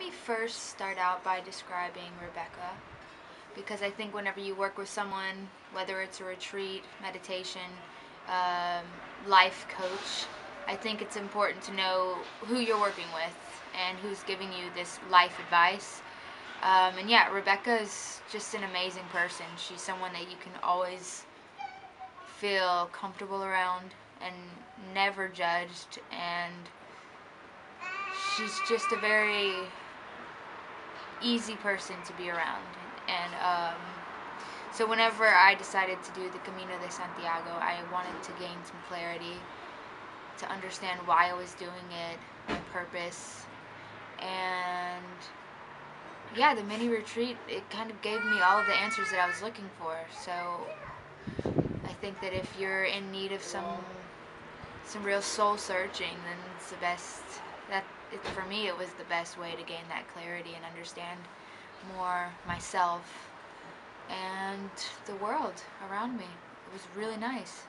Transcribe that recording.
me first start out by describing Rebeca because I think whenever you work with someone, whether it's a retreat, meditation, um, life coach, I think it's important to know who you're working with and who's giving you this life advice. Um, and yeah, Rebeca is just an amazing person. She's someone that you can always feel comfortable around and never judged and she's just a very easy person to be around. And um, so whenever I decided to do the Camino de Santiago, I wanted to gain some clarity, to understand why I was doing it, my purpose, and yeah, the mini retreat, it kind of gave me all of the answers that I was looking for. So I think that if you're in need of some some real soul searching, then it's the best that it, for me it was the best way to gain that clarity and understand more myself and the world around me. It was really nice.